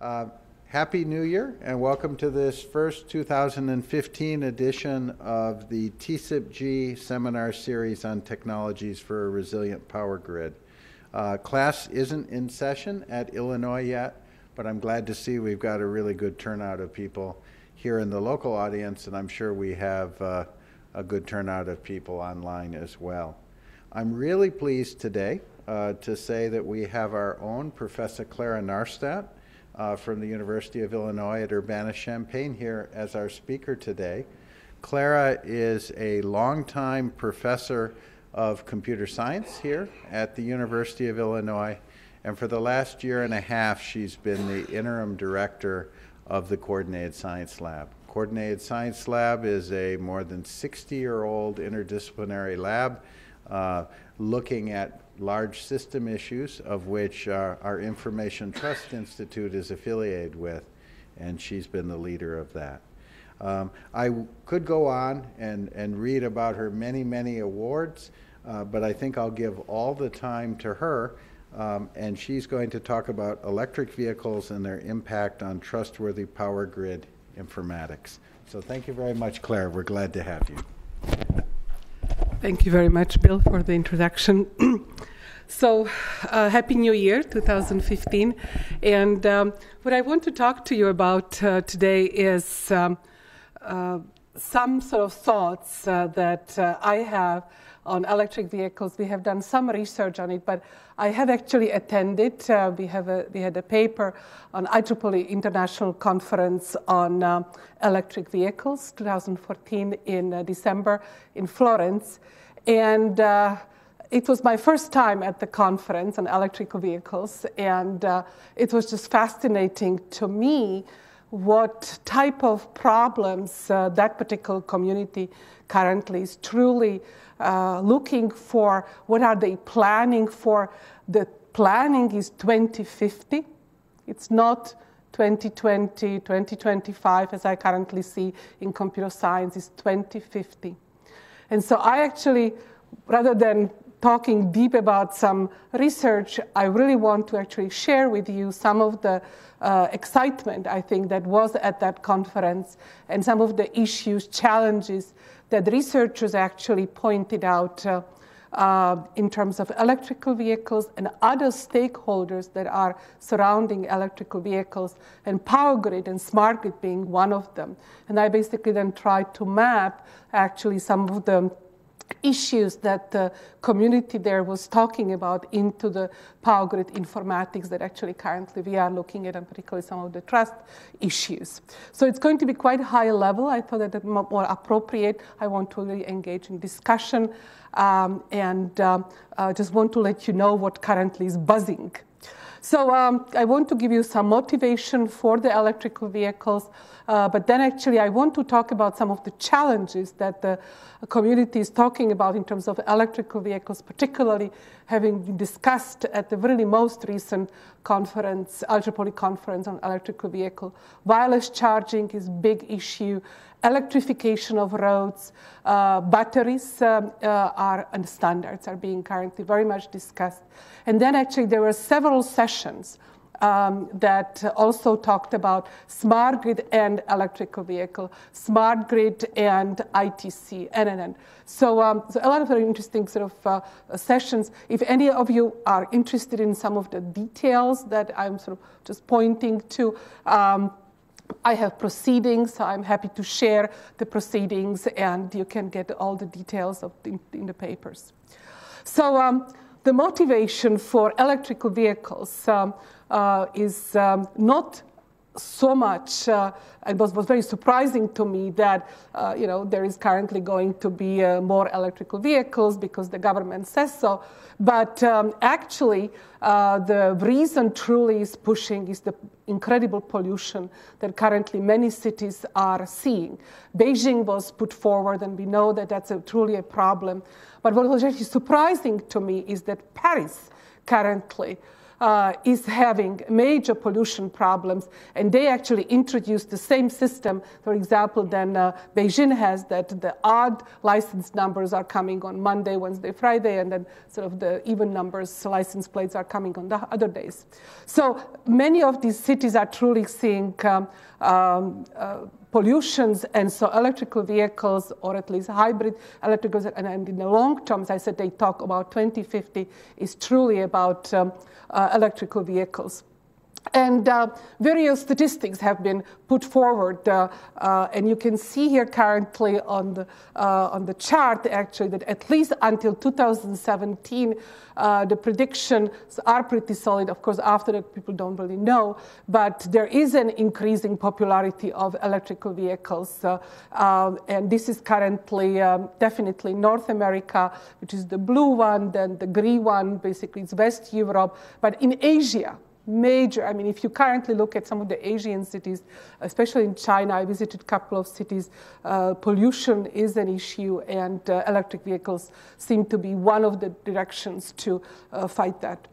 Uh, Happy New Year and welcome to this first 2015 edition of the TCIP-G seminar series on technologies for a resilient power grid. Uh, class isn't in session at Illinois yet, but I'm glad to see we've got a really good turnout of people here in the local audience, and I'm sure we have uh, a good turnout of people online as well. I'm really pleased today uh, to say that we have our own Professor Klara Nahrstedt uh, from the University of Illinois at Urbana-Champaign here as our speaker today. Klara is a longtime professor of computer science here at the University of Illinois, and for the last year and a half, she's been the interim director of the Coordinated Science Lab. Coordinated Science Lab is a more than 60 year old interdisciplinary lab uh, looking at large system issues, of which uh, our Information Trust Institute is affiliated with, and she's been the leader of that. Um, I could go on and, and read about her many, many awards, uh, but I think I'll give all the time to her, um, and she's going to talk about electric vehicles and their impact on trustworthy power grid informatics. So thank you very much, Claire. We're glad to have you. Thank you very much, Bill, for the introduction. so, uh, Happy New Year 2015. And um, what I want to talk to you about uh, today is um, uh, some sort of thoughts uh, that uh, I have on electric vehicles. We have done some research on it, but I have actually attended. Uh, we have a, we had a paper on IEEE International Conference on uh, Electric Vehicles, 2014 in uh, December in Florence, and uh, it was my first time at the conference on electrical vehicles, and uh, it was just fascinating to me what type of problems uh, that particular community currently is truly uh, looking for what are they planning for. The planning is 2050. It's not 2020, 2025, as I currently see in computer science, is 2050. And so I actually, rather than talking deep about some research, I really want to actually share with you some of the uh, excitement I think that was at that conference and some of the issues, challenges that researchers actually pointed out uh, uh, in terms of electrical vehicles and other stakeholders that are surrounding electrical vehicles, and power grid and smart grid being one of them. And I basically then tried to map actually some of the issues that the community there was talking about into the power grid informatics that actually currently we are looking at, and particularly some of the trust issues. So it's going to be quite high level. I thought that more appropriate. I want to really engage in discussion um, and um, uh, just want to let you know what currently is buzzing. So um, I want to give you some motivation for the electrical vehicles. Uh, but then actually, I want to talk about some of the challenges that the community is talking about in terms of electrical vehicles, particularly having been discussed at the really most recent conference, IEEE conference on electrical vehicle. Wireless charging is big issue. Electrification of roads, uh, batteries um, uh, are and standards are being currently very much discussed. And then actually there were several sessions um, that also talked about smart grid and electrical vehicle, smart grid and ITC, NNN. So, um, so a lot of very interesting sort of uh, sessions. If any of you are interested in some of the details that I'm sort of just pointing to, um, I have proceedings, so I'm happy to share the proceedings, and you can get all the details of the, in the papers. So, um, the motivation for electrical vehicles um, uh, is um, not so much, uh, it was, was very surprising to me that uh, you know there is currently going to be uh, more electrical vehicles because the government says so. But um, actually, uh, the reason truly is pushing is the incredible pollution that currently many cities are seeing. Beijing was put forward, and we know that that's a, truly a problem. But what was actually surprising to me is that Paris currently uh, is having major pollution problems, and they actually introduced the same system, for example, than uh, Beijing has, that the odd license numbers are coming on Monday, Wednesday, Friday, and then sort of the even numbers, license plates are coming on the other days. So many of these cities are truly seeing um, um, uh, pollutions, and so electrical vehicles, or at least hybrid electricals, and, and, in the long term, as I said, they talk about 2050 is truly about um, uh, electrical vehicles. And uh, various statistics have been put forward, uh, uh, and you can see here currently on the, uh, on the chart actually that at least until 2017, uh, the predictions are pretty solid. Of course, after that, people don't really know, but there is an increasing popularity of electrical vehicles, um, and this is currently um, definitely North America, which is the blue one, then the green one, basically it's West Europe, but in Asia, major. I mean, if you currently look at some of the Asian cities, especially in China, I visited a couple of cities, uh, pollution is an issue, and uh, electric vehicles seem to be one of the directions to uh, fight that.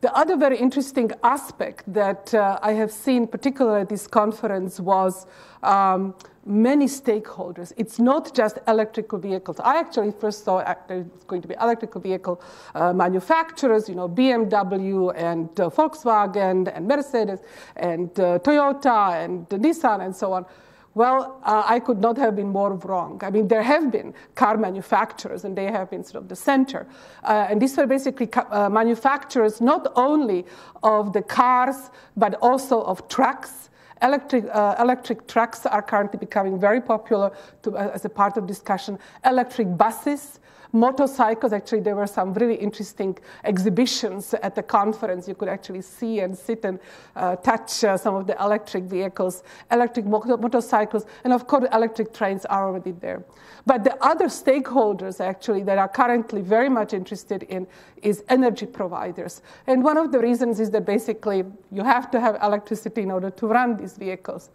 The other very interesting aspect that uh, I have seen, particularly at this conference, was um, many stakeholders. It's not just electrical vehicles. I actually first saw it's going to be electrical vehicle uh, manufacturers, you know, BMW and uh, Volkswagen and Mercedes and uh, Toyota and Nissan and so on. Well, uh, I could not have been more wrong. I mean, there have been car manufacturers, and they have been sort of the center. Uh, and these were basically ca- uh, manufacturers not only of the cars, but also of trucks. Electric, uh, electric trucks are currently becoming very popular to, uh, as a part of discussion. Electric buses, motorcycles. Actually, there were some really interesting exhibitions at the conference. You could actually see and sit and uh, touch uh, some of the electric vehicles, electric motorcycles, and of course, electric trains are already there. But the other stakeholders actually that are currently very much interested in is energy providers. And one of the reasons is that basically you have to have electricity in order to run these vehicles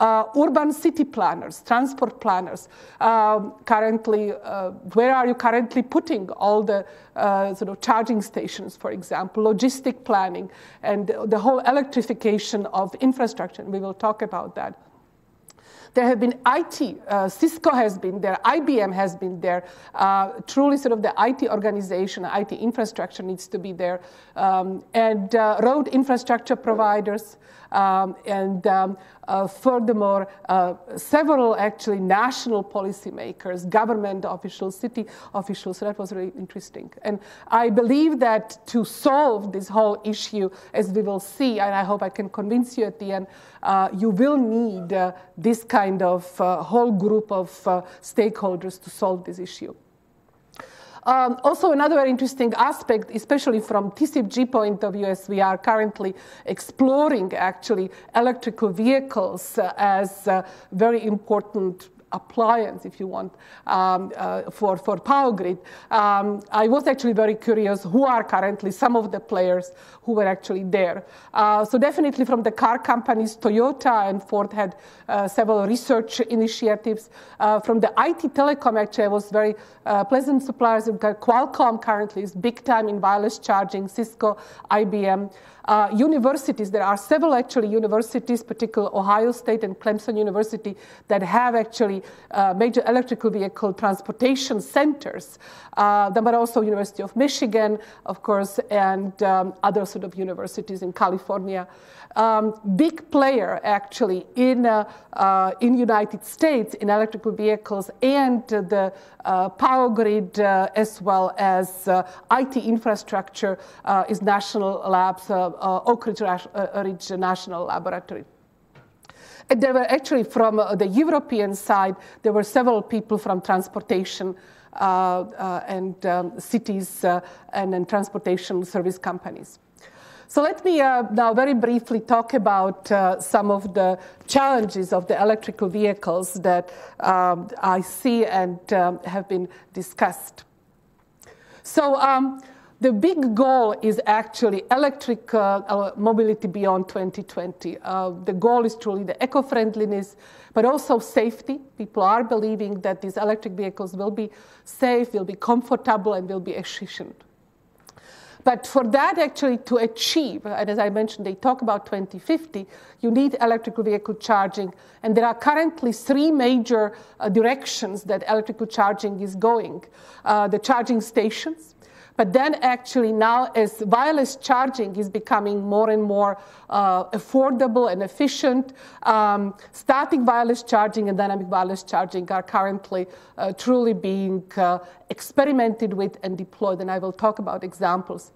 uh, urban city planners, transport planners. Um, currently, uh, where are you currently putting all the uh, sort of charging stations, for example, logistic planning, and the whole electrification of infrastructure? We will talk about that. There have been IT, uh, Cisco has been there, IBM has been there. Uh, truly, sort of the IT organization, IT infrastructure needs to be there. Um, and uh, road infrastructure providers, um, and um, uh, furthermore, uh, several actually national policymakers, government officials, city officials. So that was really interesting. And I believe that to solve this whole issue, as we will see, and I hope I can convince you at the end, uh, you will need uh, this kind of uh, whole group of uh, stakeholders to solve this issue. Um, also, another interesting aspect, especially from TCIP-G point of view, as we are currently exploring actually electrical vehicles as very important appliance, if you want, um, uh, for, for Power Grid. Um, I was actually very curious who are currently some of the players who were actually there. Uh, so definitely from the car companies, Toyota and Ford had uh, several research initiatives. Uh, from the IT telecom, actually, I was very uh, pleasant suppliers. Qualcomm currently is big time in wireless charging, Cisco, IBM. Uh, universities, there are several actually universities, particularly Ohio State and Clemson University, that have actually uh, major electrical vehicle transportation centers. Uh, but also University of Michigan, of course, and um, other sort of universities in California. Um, big player actually in uh, uh, in United States in electrical vehicles and the uh, power grid uh, as well as IT infrastructure is National Labs Oak Ridge, Ridge National Laboratory. And there were actually from the European side, there were several people from transportation uh, uh, and um, cities uh, and, and transportation service companies. So let me uh, now very briefly talk about uh, some of the challenges of the electrical vehicles that um, I see and um, have been discussed. So um, the big goal is actually electric uh, mobility beyond 2020. the goal is truly the eco-friendliness, but also safety. People are believing that these electric vehicles will be safe, will be comfortable, and will be efficient. But for that actually to achieve, and as I mentioned, they talk about 2050, you need electrical vehicle charging. And there are currently three major uh, directions that electrical charging is going uh, the charging stations, but then, actually, now as wireless charging is becoming more and more uh, affordable and efficient, um, static wireless charging and dynamic wireless charging are currently uh, truly being uh, experimented with and deployed. And I will talk about examples.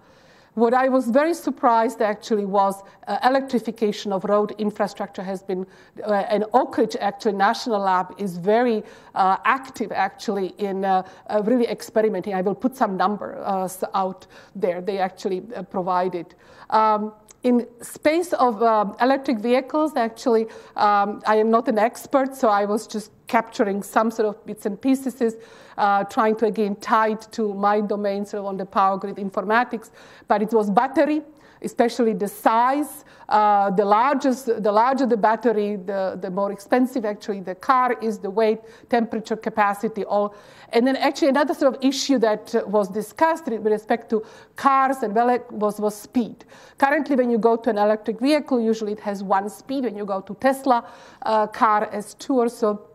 What I was very surprised actually was uh, electrification of road infrastructure has been, uh, and Oak Ridge actually National Lab is very uh, active actually in uh, uh, really experimenting. I will put some numbers uh, out there. They actually provided. Um, in space of electric vehicles, actually, um, I am not an expert, so I was just capturing some sort of bits and pieces, uh, trying to again tie it to my domain, of on the power grid informatics. But it was battery, especially the size. Uh, the, largest, the larger the battery, the, the more expensive actually the car is, the weight, temperature, capacity, all. And then actually another sort of issue that was discussed with respect to cars and well, was, was speed. Currently, when you go to an electric vehicle, usually it has one speed. When you go to Tesla uh, car, has two or so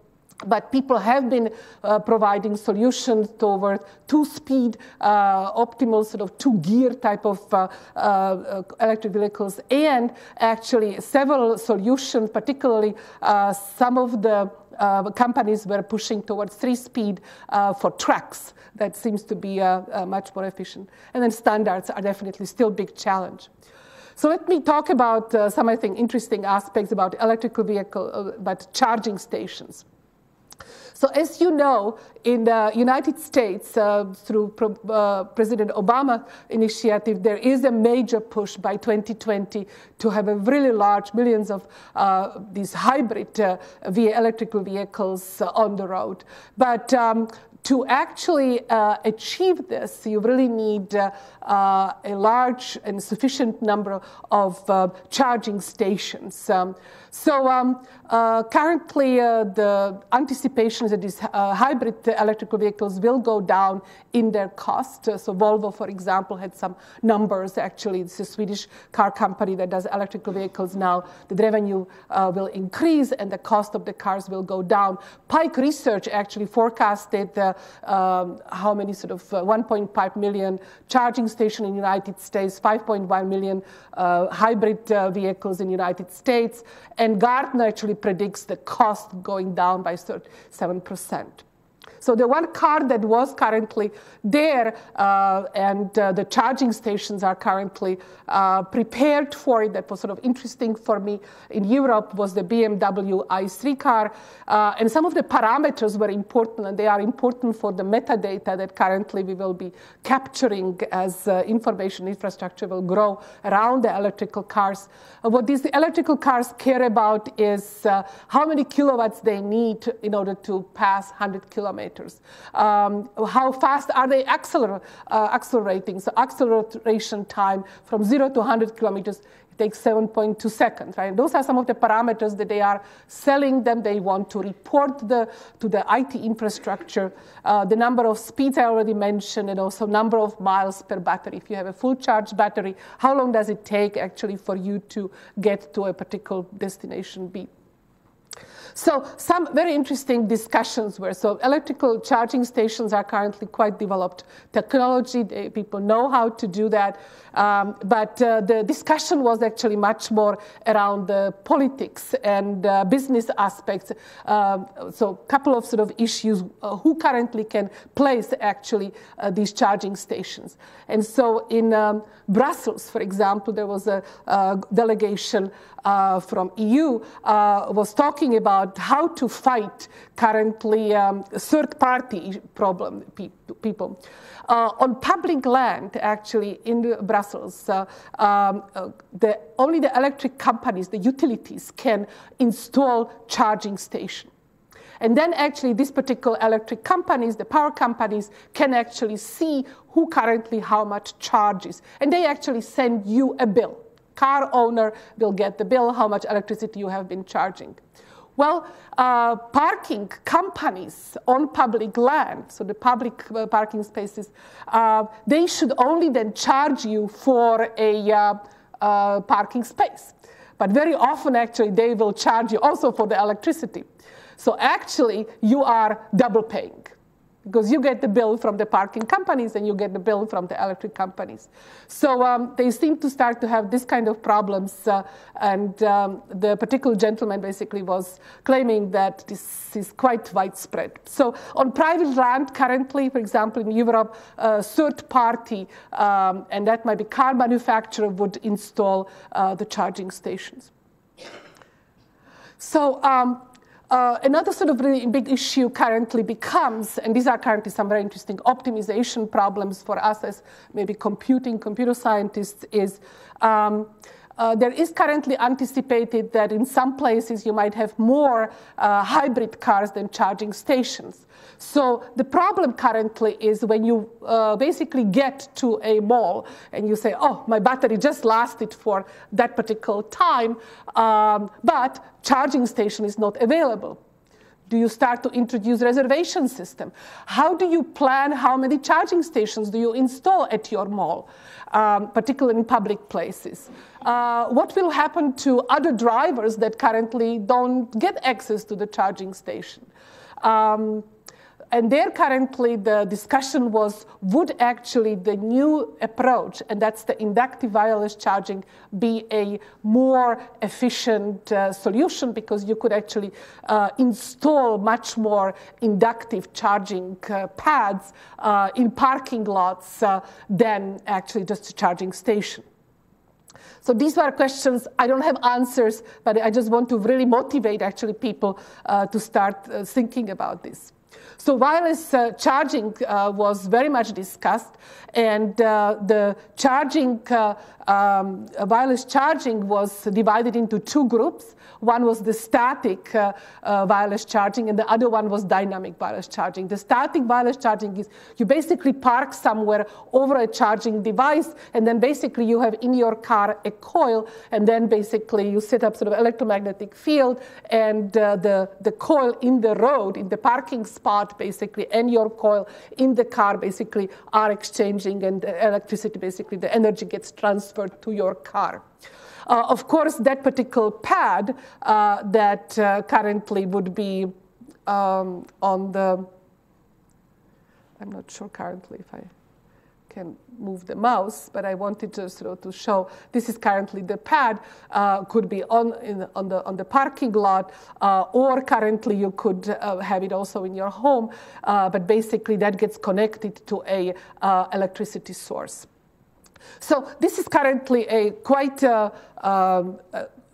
but people have been uh, providing solutions toward two-speed, uh, optimal sort of two-gear type of uh, uh electric vehicles, and actually several solutions, particularly uh, some of the uh, companies were pushing towards three-speed for trucks. That seems to be much more efficient. And then standards are definitely still a big challenge. So let me talk about some, I think, interesting aspects about electrical vehicle, but charging stations. So, as you know, in the United States, uh, through uh, President Obama initiative, there is a major push by 2020 to have a really large millions of uh, these hybrid uh, via electrical vehicles on the road. But um, to actually uh, achieve this, you really need uh, uh, a large and sufficient number of uh, charging stations. Um, so um, uh, currently, uh, the anticipation that these hybrid electrical vehicles will go down in their cost. so Volvo, for example, had some numbers. Actually, it's a Swedish car company that does electrical vehicles now. The revenue will increase and the cost of the cars will go down. Pike Research actually forecasted um, how many sort of 1.5 million charging stations in the United States, 5.1 million uh, hybrid uh, vehicles in the United States, and Gartner actually predicts the cost going down by 7%. So the one car that was currently there uh, and uh, the charging stations are currently uh, prepared for it, that was sort of interesting for me in Europe, was the BMW i3 car. Uh, and some of the parameters were important, and they are important for the metadata that currently we will be capturing as uh, information infrastructure will grow around the electrical cars. Uh, what these electrical cars care about is how many kilowatts they need in order to pass 100 kilometers kilometers. Um, how fast are they acceler- uh, accelerating? So acceleration time from zero to 100 kilometers takes 7.2 seconds, right? Those are some of the parameters that they are selling them. They want to report the, to the IT infrastructure, uh, the number of speeds I already mentioned, and also number of miles per battery. If you have a full charge battery, how long does it take actually for you to get to a particular destination B? So some very interesting discussions were, so electrical charging stations are currently quite developed technology. They, people know how to do that. Um, but uh, the discussion was actually much more around the politics and uh, business aspects. Uh, so a couple of sort of issues, uh, who currently can place actually uh, these charging stations. And so in um, Brussels, for example, there was a delegation uh, from EU uh, was talking about how to fight currently um, third-party problem pe- people. Uh, on public land, actually, in Brussels, uh, um, uh, the, only the electric companies, the utilities, can install charging stations. And then actually these particular electric companies, the power companies, can actually see who currently how much charges. And they actually send you a bill car owner will get the bill, how much electricity you have been charging. Well, uh, parking companies on public land, so the public uh, parking spaces, uh, they should only then charge you for a uh, uh, parking space. But very often, actually, they will charge you also for the electricity. So actually, you are double paying because you get the bill from the parking companies and you get the bill from the electric companies. So um, they seem to start to have this kind of problems. Uh, and um, the particular gentleman basically was claiming that this is quite widespread. So on private land, currently, for example, in Europe, a third party, um, and that might be car manufacturer, would install uh, the charging stations. So um, uh, another sort of really big issue currently becomes, and these are currently some very interesting optimization problems for us as maybe computing computer scientists, is um, uh, there is currently anticipated that in some places you might have more uh, hybrid cars than charging stations. So the problem currently is when you uh, basically get to a mall and you say, oh, my battery just lasted for that particular time, um, but charging station is not available. Do you start to introduce reservation system? How do you plan how many charging stations do you install at your mall, um, particularly in public places? Uh, what will happen to other drivers that currently don't get access to the charging station? Um, and there currently the discussion was would actually the new approach, and that's the inductive wireless charging, be a more efficient uh, solution because you could actually uh, install much more inductive charging uh, pads uh, in parking lots uh, than actually just a charging station. So these were questions. I don't have answers, but I just want to really motivate actually people uh, to start thinking about this. So wireless uh, charging uh, was very much discussed, and uh, the charging, uh, um, wireless charging was divided into two groups. One was the static uh, uh, wireless charging, and the other one was dynamic wireless charging. The static wireless charging is you basically park somewhere over a charging device, and then basically you have in your car a coil, and then basically you set up sort of electromagnetic field, and the, the coil in the road, in the parking spot, basically, and your coil in the car basically are exchanging, and electricity basically, the energy gets transferred to your car. Uh, of course, that particular pad uh, that uh, currently would be um, on the, I'm not sure currently if I can move the mouse, but I wanted of to show this is currently the pad. Uh, could be on in, on the on the parking lot, uh, or currently you could uh, have it also in your home. Uh, but basically, that gets connected to a uh, electricity source. So this is currently a quite uh, um,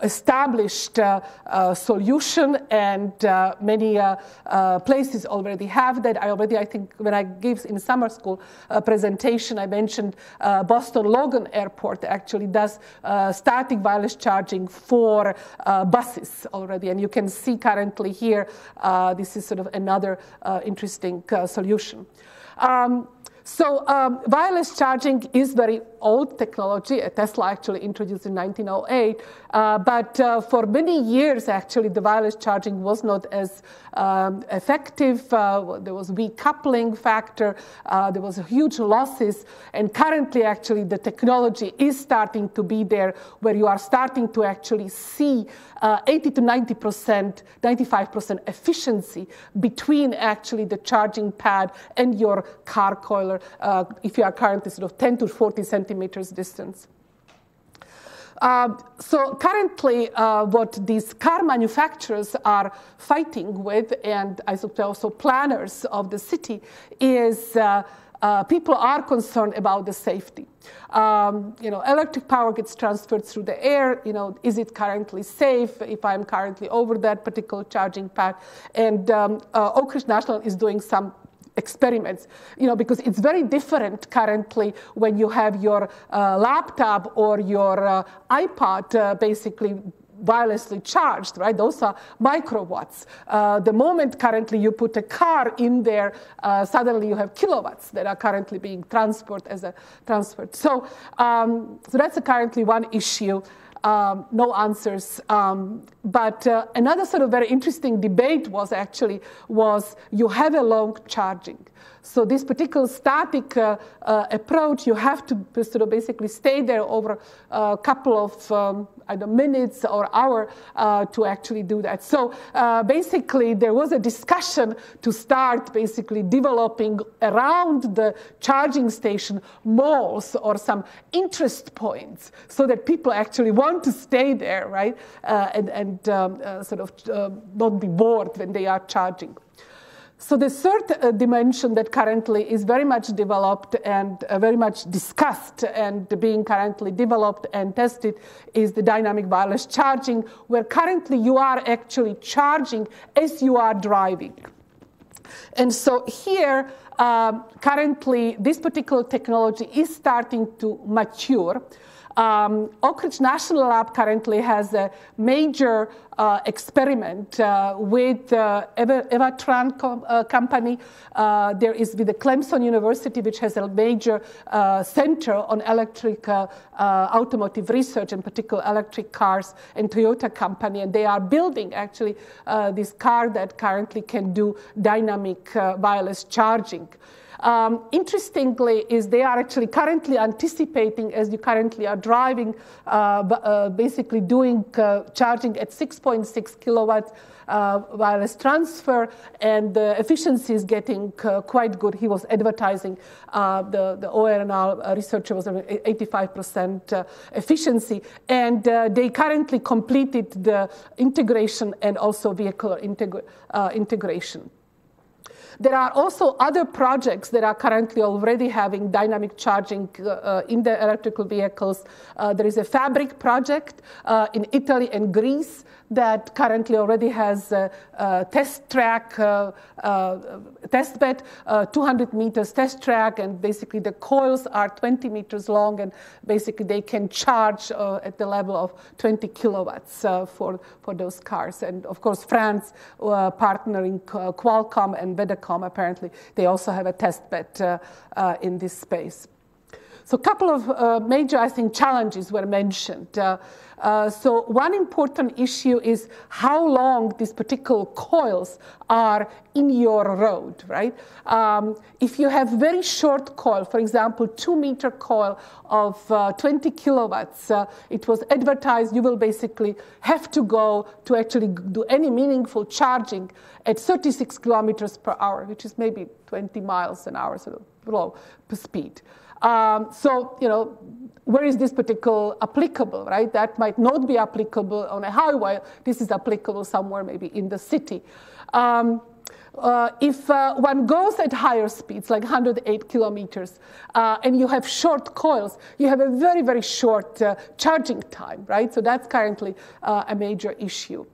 established uh, uh, solution, and uh, many uh, uh, places already have that. I already, I think, when I gave in summer school presentation, I mentioned uh, Boston Logan Airport actually does static wireless charging for buses already, and you can see currently here this is sort of another interesting solution. Um, so um, wireless charging is very old technology. Tesla actually introduced in 1908, uh, but uh, for many years, actually, the wireless charging was not as um, effective. Uh, there was weak coupling factor. Uh, there was huge losses, and currently, actually, the technology is starting to be there, where you are starting to actually see uh, 80 to 90 percent, 95 percent efficiency between actually the charging pad and your car coiler. Uh, if you are currently sort of 10 to 40 centimeters distance. Uh, so currently, uh, what these car manufacturers are fighting with, and I suppose also planners of the city, is uh, uh, people are concerned about the safety. Um, you know, electric power gets transferred through the air. You know, is it currently safe if I'm currently over that particular charging pad? And um, uh, Oak Ridge National is doing some experiments you know because it's very different currently when you have your uh, laptop or your uh, ipod uh, basically wirelessly charged, right? Those are microwatts. Uh, the moment currently you put a car in there, uh, suddenly you have kilowatts that are currently being transferred as a transport. So, um, so that's currently one issue. um, no answers. Um, but uh, another sort of very interesting debate was actually was you have a long charging. So this particular static uh, uh, approach, you have to sort of basically stay there over a couple of um, either minutes or hour uh, to actually do that. So uh, basically, there was a discussion to start basically developing around the charging station malls or some interest points so that people actually want to stay there, right? Uh, and and um, sort of not be bored when they are charging. So the third uh, dimension that currently is very much developed and uh, very much discussed and being currently developed and tested is the dynamic wireless charging, where currently you are actually charging as you are driving. And so here, um, currently, this particular technology is starting to mature. Um, Oak Ridge National Lab currently has a major uh, experiment uh, with uh, Eva, Evatran com- uh, company. Uh, there is with the Clemson University, which has a major uh, center on electric automotive research, in particular electric cars, and Toyota company, and they are building actually this car that currently can do dynamic wireless charging. Um, interestingly, is they are actually currently anticipating, as you currently are driving, uh, uh, basically doing uh, charging at 6.6 kilowatts. Uh, wireless transfer, and the efficiency is getting quite good. He was advertising the, the ORNL researcher was 85% efficiency, and they currently completed the integration and also vehicle integ- integration. There are also other projects that are currently already having dynamic charging uh, uh, in the electrical vehicles. Uh, there is a fabric project uh, in Italy and Greece that currently already has a, a test track, uh, uh, test bed, uh, 200 meters test track, and basically the coils are 20 meters long, and basically they can charge uh, at the level of 20 kilowatts uh, for, for those cars. And of course, France partnering Qualcomm and Vedecom, apparently, they also have a test bed in this space. So a couple of uh, major, I think, challenges were mentioned. Uh, uh, so one important issue is how long these particular coils are in your road, right? Um, if you have very short coil, for example, two meter coil of uh, 20 kilowatts, uh, it was advertised you will basically have to go to actually do any meaningful charging at 36 kilometers per hour, which is maybe 20 miles an hour, sort of low speed. Um, so, you know, where is this particular applicable, right? That might not be applicable on a highway. This is applicable somewhere maybe in the city. Um, uh, if uh, one goes at higher speeds, like 108 kilometers, uh, and you have short coils, you have a very, very short uh, charging time, right? So that's currently uh, a major issue.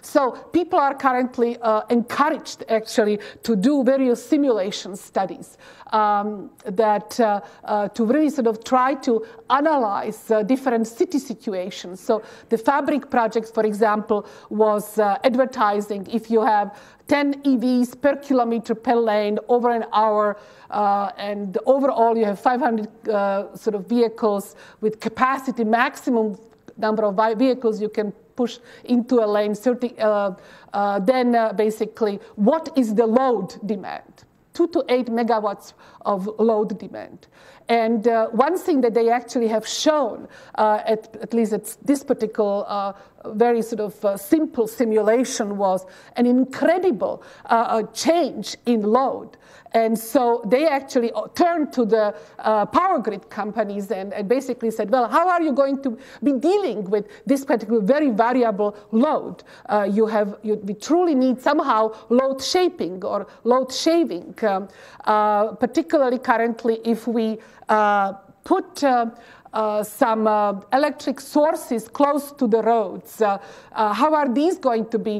So people are currently uh, encouraged actually to do various simulation studies um, that uh, uh, to really sort of try to analyze uh, different city situations. So the Fabric project, for example, was uh, advertising if you have 10 EVs per kilometer per lane over an hour, uh, and overall you have 500 uh, sort of vehicles with capacity maximum number of vehicles you can push into a lane, 30, uh, uh, then uh, basically what is the load demand? Two to eight megawatts of load demand. And uh, one thing that they actually have shown, uh, at, at, least at this particular uh, very sort of uh, simple simulation, was an incredible uh, change in load. And so they actually uh, turned to the power grid companies and, and, basically said, well, how are you going to be dealing with this particular very variable load? you have, you, we truly need somehow load shaping or load shaving, um, particularly currently if we uh, put uh, some uh, electric sources close to the roads. Uh, uh how are these going to be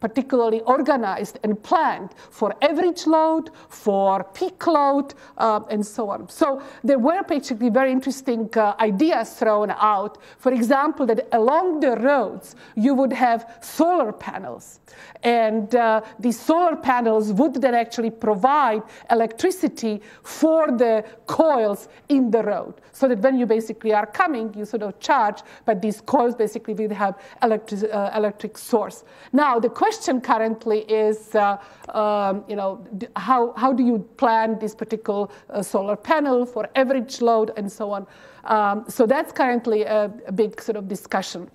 particularly organized and planned for average load, for peak load, uh, and so on. So there were basically very interesting uh, ideas thrown out. For example, that along the roads you would have solar panels. And uh, these solar panels would then actually provide electricity for the coils in the road. So that when you basically are coming, you sort of charge, but these coils basically will have electric, uh, electric source. Now, the question currently is, uh, um, you know, how, how do you plan this particular uh, solar panel for average load and so on? Um, so that's currently a, a big sort of discussion.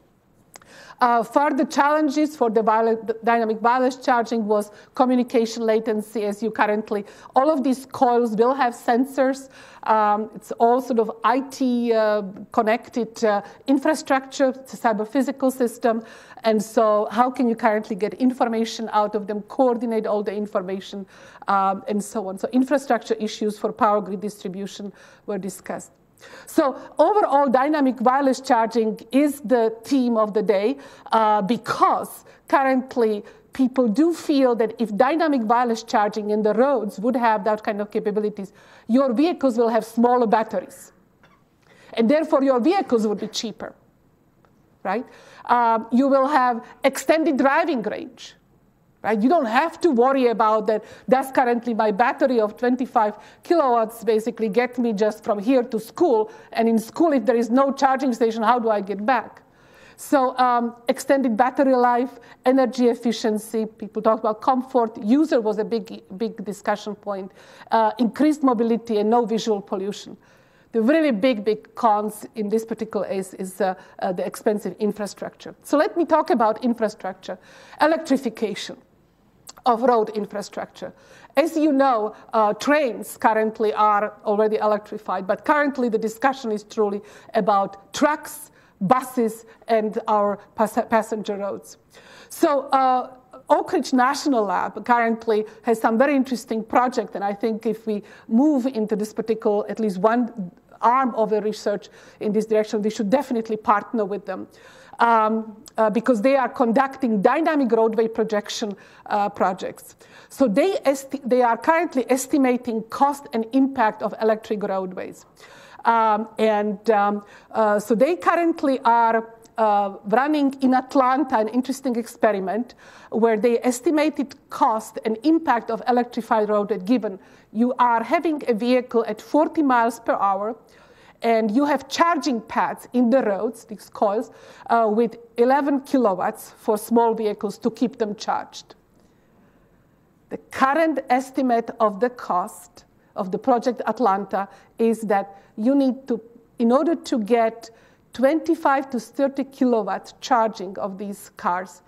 Uh, further challenges for the dynamic wireless charging was communication latency, as you currently, all of these coils will have sensors. Um, it's all sort of IT uh, connected uh, infrastructure, cyber physical system. And so, how can you currently get information out of them, coordinate all the information, um, and so on? So, infrastructure issues for power grid distribution were discussed. So overall, dynamic wireless charging is the theme of the day uh, because currently people do feel that if dynamic wireless charging in the roads would have that kind of capabilities, your vehicles will have smaller batteries. And therefore, your vehicles would be cheaper, right? Um, you will have extended driving range right? You don't have to worry about that. That's currently my battery of 25 kilowatts basically get me just from here to school. And in school, if there is no charging station, how do I get back? So um, extended battery life, energy efficiency, people talk about comfort, user was a big, big discussion point, uh, increased mobility and no visual pollution. The really big, big cons in this particular case is uh, uh, the expensive infrastructure. So let me talk about infrastructure. Electrification of road infrastructure. As you know, uh, trains currently are already electrified, but currently the discussion is truly about trucks, buses, and our pas- passenger roads. So, uh, Oak Ridge National Lab currently has some very interesting project, and I think if we move into this particular, at least one arm of the research in this direction, we should definitely partner with them um, uh, because they are conducting dynamic roadway projection uh, projects. So they, they are currently estimating cost and impact of electric roadways. Um, and um, uh, so they currently are uh, running in Atlanta an interesting experiment where they estimated cost and impact of electrified road at given you are having a vehicle at 40 miles per hour and you have charging pads in the roads, these coils, uh, with 11 kilowatts for small vehicles to keep them charged. The current estimate of the cost of the project Atlanta is that you need to, in order to get 25 to 30 kilowatt charging of these cars,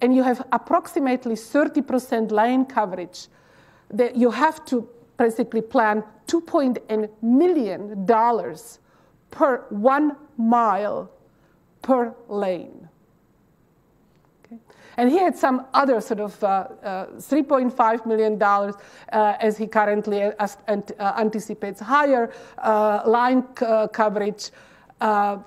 and you have approximately 30% lane coverage, that you have to basically plan $2.8 million per one mile per lane. Okay? And he had some other sort of uh, uh, $3.5 million uh, as he currently uh, anticipates higher uh, line uh, coverage.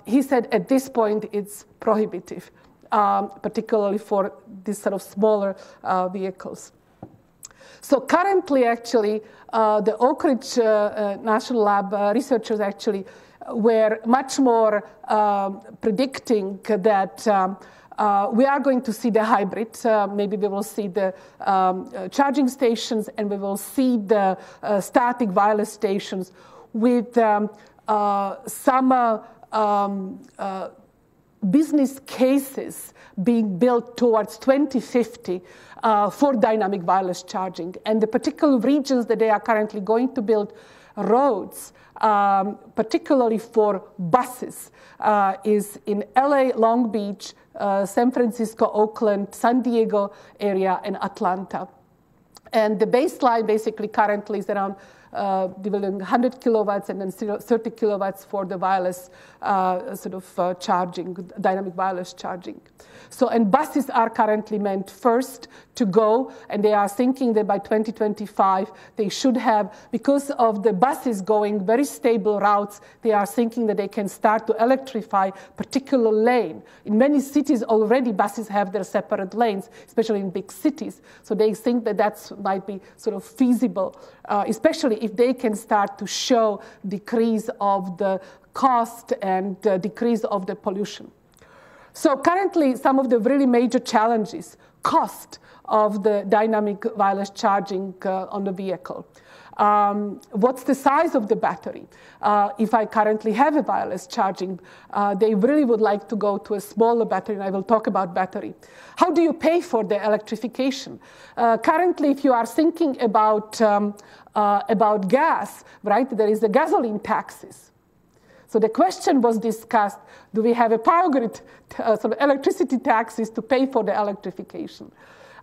he said at this point it's prohibitive, um, particularly for these sort of smaller vehicles. So currently, actually, uh, the Oak Ridge uh, uh, National Lab researchers actually were much more um, predicting that. Um, uh, we are going to see the hybrid. Uh, maybe we will see the um, uh, charging stations and we will see the static wireless stations with um, some um, business cases being built towards 2050 uh, for dynamic wireless charging. And the particular regions that they are currently going to build roads, um, particularly for buses, uh, is in LA, Long Beach, uh, San Francisco, Oakland, San Diego area, and Atlanta. And the baseline basically currently is around uh, developing 100 kilowatts and then 30 kilowatts for the wireless uh, sort of uh, charging, dynamic wireless charging. So, and buses are currently meant first to go, and they are thinking that by 2025 they should have, because of the buses going very stable routes, they are thinking that they can start to electrify particular lane. In many cities already buses have their separate lanes, especially in big cities. So they think that that might be sort of feasible, uh, especially if they can start to show decrease of the cost and uh, decrease of the pollution. So currently, some of the really major challenges, cost of the dynamic wireless charging uh, on the vehicle. Um, what's the size of the battery? Uh, if I currently have a wireless charging, uh, they really would like to go to a smaller battery, and I will talk about battery. How do you pay for the electrification? Uh, currently, if you are thinking about, um, uh, about gas, right, there is the gasoline taxes. So the question was discussed, do we have a power grid, uh, sort of electricity taxes to pay for the electrification?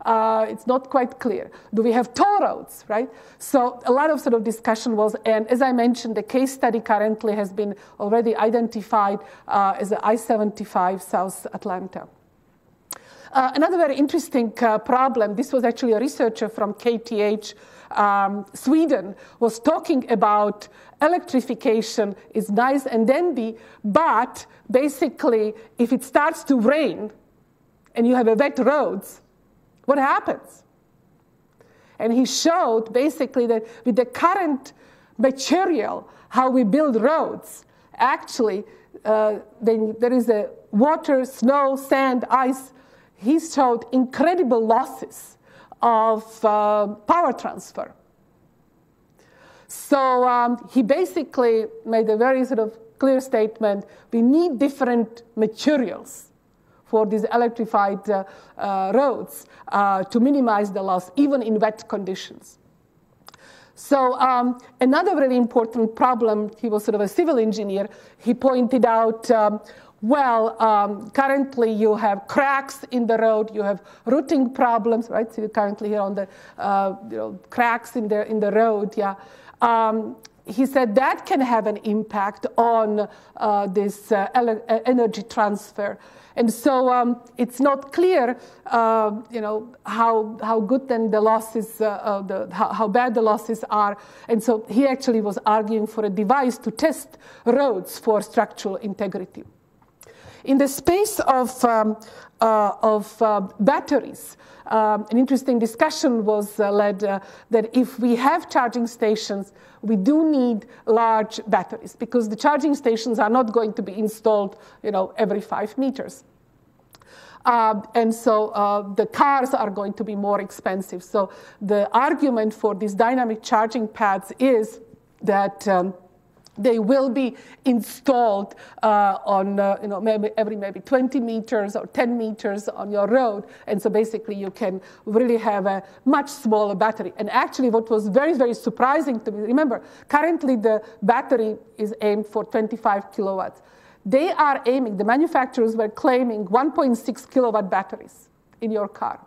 Uh, it's not quite clear. Do we have toll roads, right? So a lot of sort of discussion was, and as I mentioned, the case study currently has been already identified uh, as the I-75 South Atlanta. Uh, another very interesting uh, problem, this was actually a researcher from KTH um, Sweden, was talking about electrification is nice and dandy, but basically, if it starts to rain and you have wet roads, what happens? And he showed basically that with the current material, how we build roads, actually, uh, then there is a water, snow, sand, ice. He showed incredible losses of uh, power transfer. So um, he basically made a very sort of clear statement we need different materials for these electrified uh, uh, roads uh, to minimize the loss, even in wet conditions. So um, another really important problem, he was sort of a civil engineer, he pointed out, um, well, um, currently you have cracks in the road, you have routing problems, right? So you're currently here on the uh, you know, cracks in the, in the road, yeah. Um, he said that can have an impact on uh, this uh, energy transfer. And so um, it's not clear, uh, you know, how, how good then the losses, uh, uh, the, how, how, bad the losses are. And so he actually was arguing for a device to test roads for structural integrity. In the space of, um, uh, of uh, batteries, um, an interesting discussion was uh, led uh, that if we have charging stations, we do need large batteries because the charging stations are not going to be installed, you know, every five meters. Uh, and so uh, the cars are going to be more expensive. So the argument for these dynamic charging pads is that um, they will be installed uh, on uh, you know maybe every maybe 20 meters or 10 meters on your road. And so basically you can really have a much smaller battery. And actually what was very very surprising to me remember currently the battery is aimed for 25 kilowatts. They are aiming the manufacturers were claiming 1.6 kilowatt batteries in your car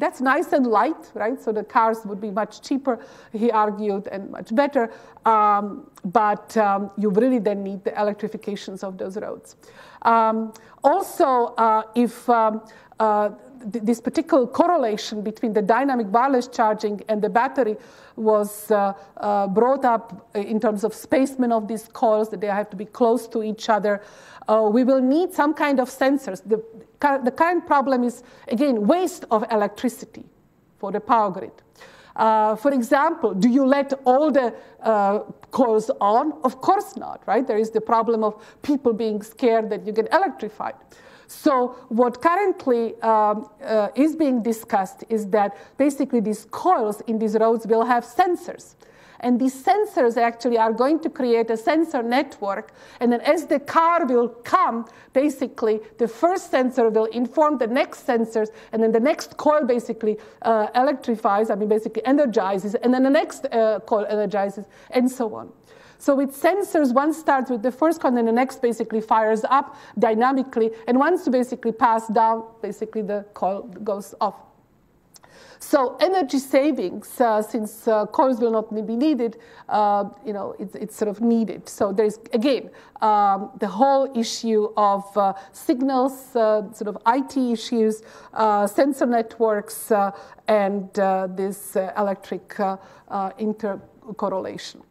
that's nice and light, right? So the cars would be much cheaper, he argued, and much better. Um, but um, you really then need the electrifications of those roads. Um, also, uh, if um, uh, th- this particular correlation between the dynamic wireless charging and the battery was uh, uh, brought up in terms of spacement of these coils, that they have to be close to each other. Uh, we will need some kind of sensors. The, the current problem is, again, waste of electricity for the power grid. Uh, for example, do you let all the uh, coils on? Of course not, right? There is the problem of people being scared that you get electrified. So, what currently um, uh, is being discussed is that basically these coils in these roads will have sensors. And these sensors actually are going to create a sensor network. And then as the car will come, basically, the first sensor will inform the next sensors. And then the next coil basically uh, electrifies, I mean, basically energizes. And then the next uh, coil energizes, and so on. So with sensors, one starts with the first coil, and the next basically fires up dynamically. And once you basically pass down, basically the coil goes off. So energy savings, uh, since uh, coils will not be needed, uh, you know, it's, it's, sort of needed. So there's again um, the whole issue of uh, signals, uh, sort of IT issues, uh, sensor networks, and this electric intercorrelation.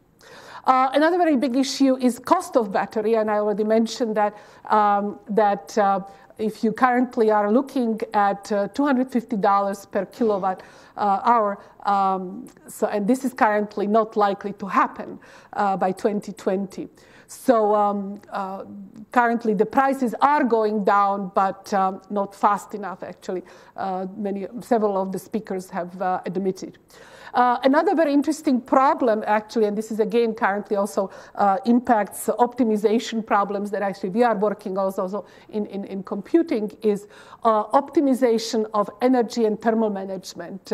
Uh, another very big issue is cost of battery, and I already mentioned that um, that uh, if you currently are looking at uh, $250 per kilowatt uh, hour, um, so, and this is currently not likely to happen uh, by 2020. So um, uh, currently the prices are going down, but um, not fast enough. Actually, uh, many, several of the speakers have uh, admitted. Uh, another very interesting problem, actually, and this is again currently also uh, impacts optimization problems that actually we are working also, in, in, in computing, is uh, optimization of energy and thermal management.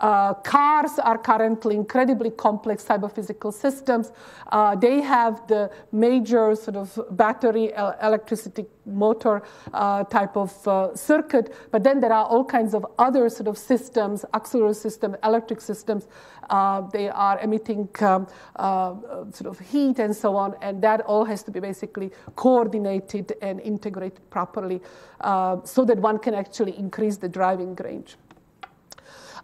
Uh, uh, cars are currently incredibly complex cyber-physical systems. Uh, they have the major sort of battery electricity motor uh, type of uh, circuit, but then there are all kinds of other sort of systems, auxiliary system, electric systems. Uh, they are emitting um, uh, sort of heat and so on, and that all has to be basically coordinated and integrated properly uh, so that one can actually increase the driving range.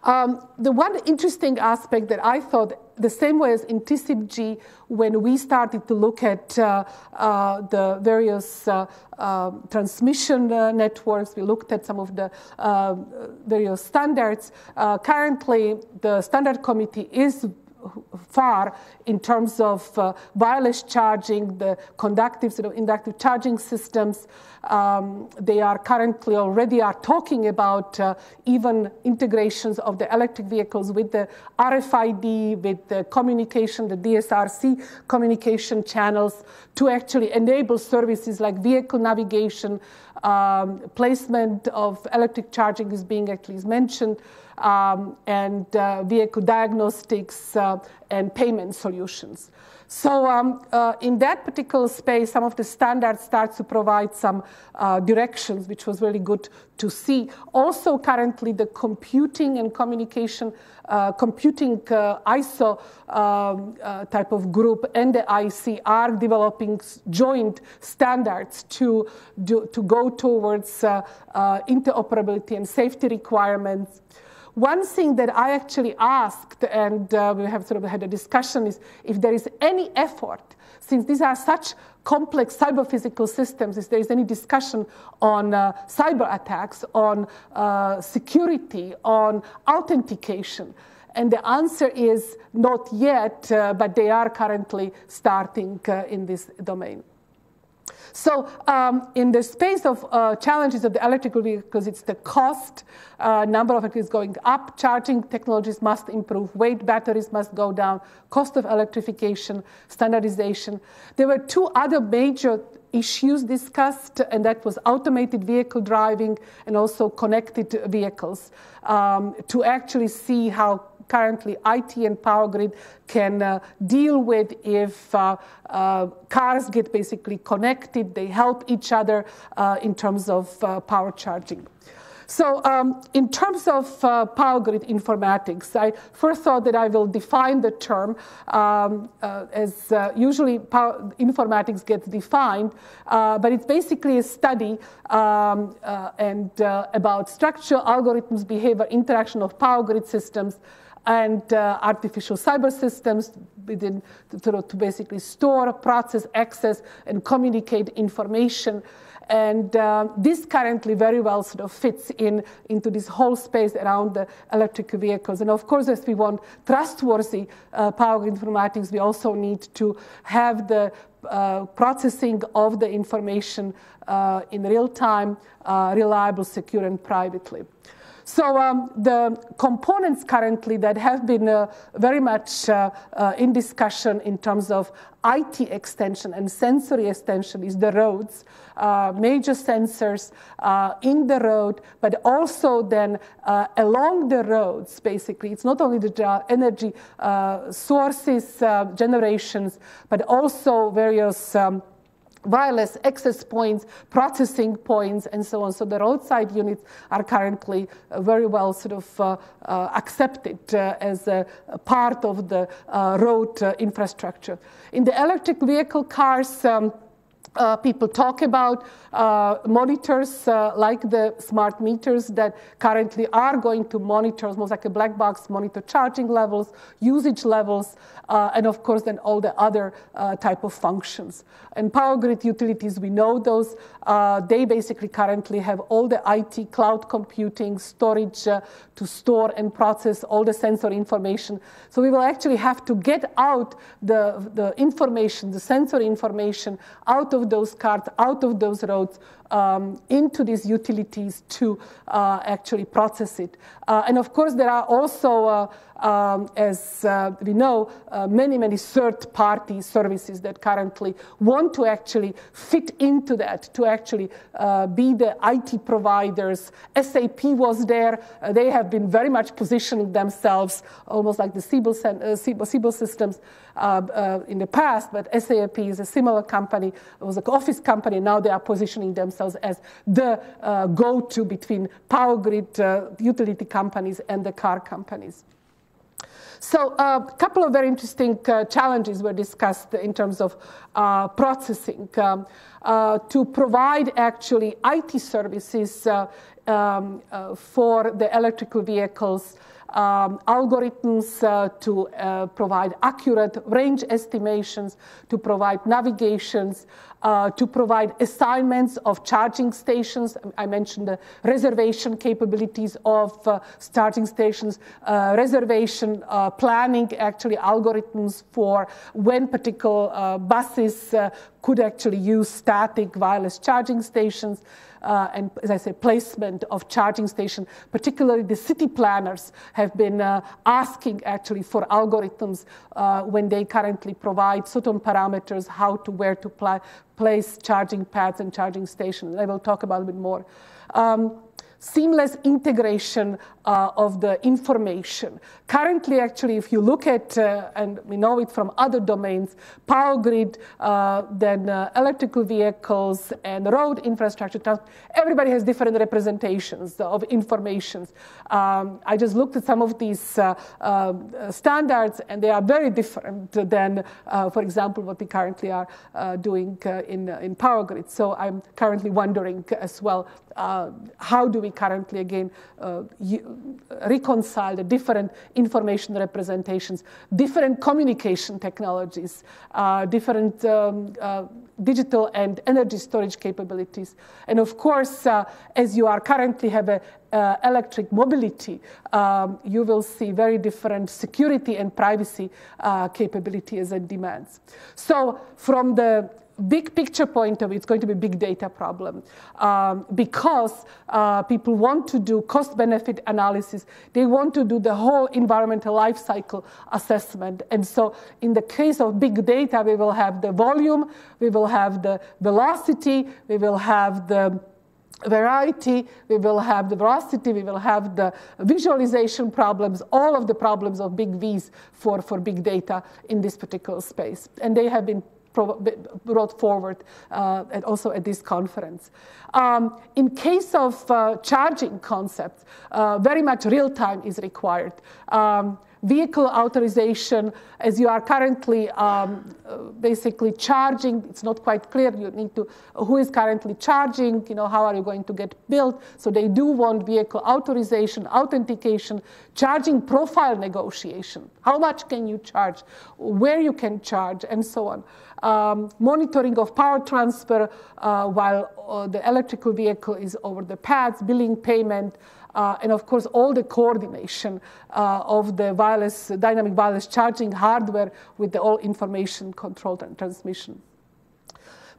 Um, the one interesting aspect that I thought, the same way as in TCIP-G, when we started to look at uh, uh, the various uh, um, transmission uh, networks, we looked at some of the uh, various standards. Uh, currently, the standard committee is far in terms of uh, wireless charging, the conductive sort of inductive charging systems. Um, they are currently already are talking about uh, even integrations of the electric vehicles with the RFID, with the communication, the DSRC communication channels to actually enable services like vehicle navigation, um, placement of electric charging is being actually mentioned um, and uh, vehicle diagnostics uh, and payment solutions. So um, uh, in that particular space, some of the standards start to provide some uh, directions, which was really good to see. Also, currently, the computing and communication, uh, computing uh, ISO um, uh, type of group and the IC are developing joint standards to, do, to go towards uh, interoperability and safety requirements one thing that I actually asked, and uh, we have sort of had a discussion, is if there is any effort, since these are such complex cyber physical systems, if there is any discussion on uh, cyber attacks, on uh, security, on authentication. And the answer is not yet, uh, but they are currently starting uh, in this domain. So, um, in the space of uh, challenges of the electrical vehicles, it's the cost. Uh, number of vehicles going up. Charging technologies must improve. Weight batteries must go down. Cost of electrification, standardization. There were two other major issues discussed, and that was automated vehicle driving and also connected vehicles um, to actually see how currently IT and power grid can uh, deal with if uh, uh, cars get basically connected, they help each other uh, in terms of uh, power charging. So, um, in terms of uh, power grid informatics, I first thought that I will define the term um, uh, as uh, usually power, informatics gets defined, but it's basically a study um, and about structure, algorithms, behavior, interaction of power grid systems and uh, artificial cyber systems within to, to, basically store, process, access, and communicate information. And uh, this currently very well sort of fits in into this whole space around the electric vehicles. And of course, as we want trustworthy uh, power informatics, we also need to have the uh, processing of the information uh, in real time, uh, reliable, secure, and privately. So um, the components currently that have been uh, very much uh, uh, in discussion in terms of IT extension and sensory extension is the roads, uh, major sensors uh, in the road, but also then uh, along the roads, basically. It's not only the energy sources, generations, but also various um, wireless access points, processing points, and so on. So the roadside units are currently uh, very well sort of uh, uh, accepted as a, part of the road infrastructure. In the electric vehicle cars, um, uh, people talk about uh, monitors uh, like the smart meters that currently are going to monitor, almost like a black box, monitor charging levels, usage levels, uh, and of course then all the other uh, type of functions. And power grid utilities, we know those. Uh, they basically currently have all the IT, cloud computing, storage to store and process all the sensor information. So we will actually have to get out the, the information, the sensor information out of those cards, out of those roads, um, into these utilities to uh, actually process it. Uh, and of course, there are also, uh, um, as uh, we know, uh, many, many third party services that currently want to actually fit into that, to actually uh, be the IT providers. SAP was there. they have been very much positioning themselves almost like the Siebel, Siebel systems in the past, but SAP is a similar company. It was an office company. Now they are positioning themselves as the uh, go-to between power grid uh, utility companies and the car companies. So a uh, couple of very interesting uh, challenges were discussed in terms of uh, processing. Um, to provide actually IT services um, for the electrical vehicles um, algorithms uh, to uh, provide accurate range estimations, to provide navigations, uh, to provide assignments of charging stations. I mentioned the reservation capabilities of uh, charging stations, uh, reservation uh, planning, actually algorithms for when particular buses could actually use static wireless charging stations uh, and, as I say, placement of charging station. Particularly, the city planners have been uh, asking actually for algorithms uh, when they currently provide certain parameters how to where to pl- place charging pads and charging stations. I will talk about a bit more. Um, seamless integration uh, of the information. Currently, actually, if you look at, uh, and we know it from other domains, power grid, uh, then uh, electrical vehicles and road infrastructure, everybody has different representations of information. Um, I just looked at some of these uh, uh, standards, and they are very different than, for example, what we currently are doing in, in power grid. So I'm currently wondering as well, how do we currently, again, reconcile the different information representations, different communication technologies, uh, different um, uh, digital and energy storage capabilities. And of course, uh, as you are currently have a uh, electric mobility, um, you will see very different security and privacy uh, capabilities and demands. So from the big picture point of it, it's going to be big data problem um, because uh, people want to do cost benefit analysis. They want to do the whole environmental life cycle assessment. And so, in the case of big data, we will have the volume, we will have the velocity, we will have the variety, we will have the velocity, we will have the visualization problems, all of the problems of big V's for, for big data in this particular space. And they have been brought forward uh, and also at this conference. Um, in case of uh, charging concepts, uh, very much real time is required. Um, vehicle authorization, as you are currently um, uh, basically charging, it's not quite clear. You need to, who is currently charging, you know, how are you going to get billed? So they do want vehicle authorization, authentication, charging profile negotiation. How much can you charge? Where you can charge, and so on. Um, monitoring of power transfer uh, while uh, the electrical vehicle is over the pads, billing payment, uh, and of course all the coordination uh, of the wireless, dynamic wireless charging hardware with the all information control and transmission.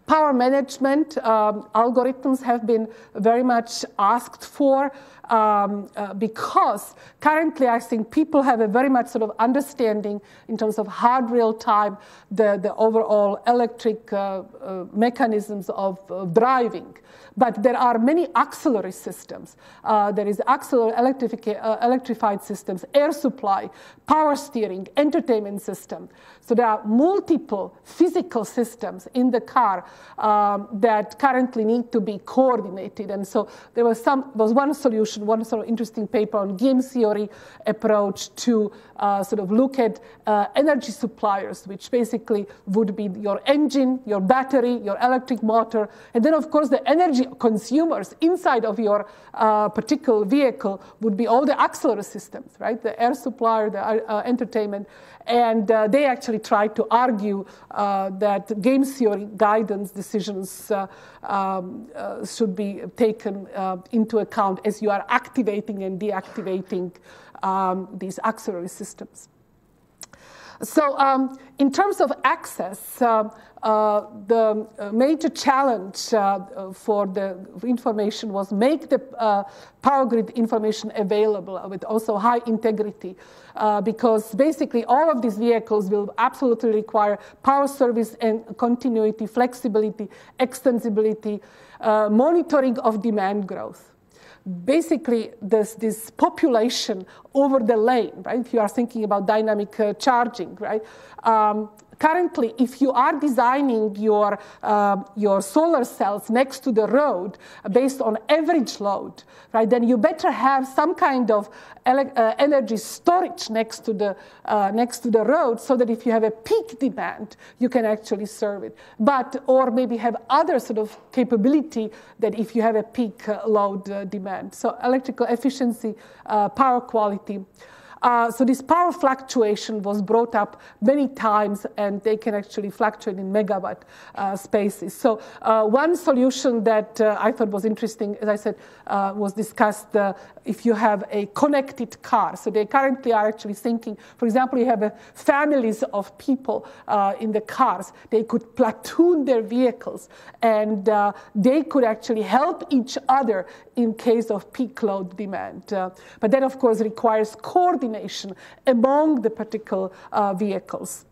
Power management um, algorithms have been very much asked for um, uh, because currently I think people have a very much sort of understanding in terms of hard real time the, the overall electric uh, uh, mechanisms of, of driving. But there are many auxiliary systems. Uh, there is auxiliary uh, electrified systems, air supply, power steering, entertainment system. So there are multiple physical systems in the car um, that currently need to be coordinated. And so there was some was one solution, one sort of interesting paper on game theory approach to uh, sort of look at uh, energy suppliers, which basically would be your engine, your battery, your electric motor, and then of course the energy consumers inside of your uh, particular vehicle would be all the auxiliary systems, right? The air supplier, the uh, entertainment, and uh, they actually tried to argue uh, that game theory guidance decisions um, should be taken into account as you are activating and deactivating um, these auxiliary systems. So, um, in terms of access, uh, uh, the uh, major challenge uh, for the information was make the uh, power grid information available with also high integrity, uh, because basically all of these vehicles will absolutely require power service and continuity, flexibility, extensibility, monitoring of demand growth basically this, this population over the lane, right? If you are thinking about dynamic uh, charging, right? Um, currently, if you are designing your, uh, your solar cells next to the road based on average load, right, then you better have some kind of ele- uh, energy storage next to, the, uh, next to the road so that if you have a peak demand, you can actually serve it. But, or maybe have other sort of capability that if you have a peak uh, load uh, demand. So electrical efficiency, uh, power quality. Uh, so this power fluctuation was brought up many times, and they can actually fluctuate in megawatt uh, spaces. So uh, one solution that uh, I thought was interesting, as I said, was discussed if you have a connected car. So they currently are actually thinking, for example, you have families of people in the cars. They could platoon their vehicles, and they could actually help each other in case of peak load demand. but that, of course, requires coordination coordination among the particular uh, vehicles.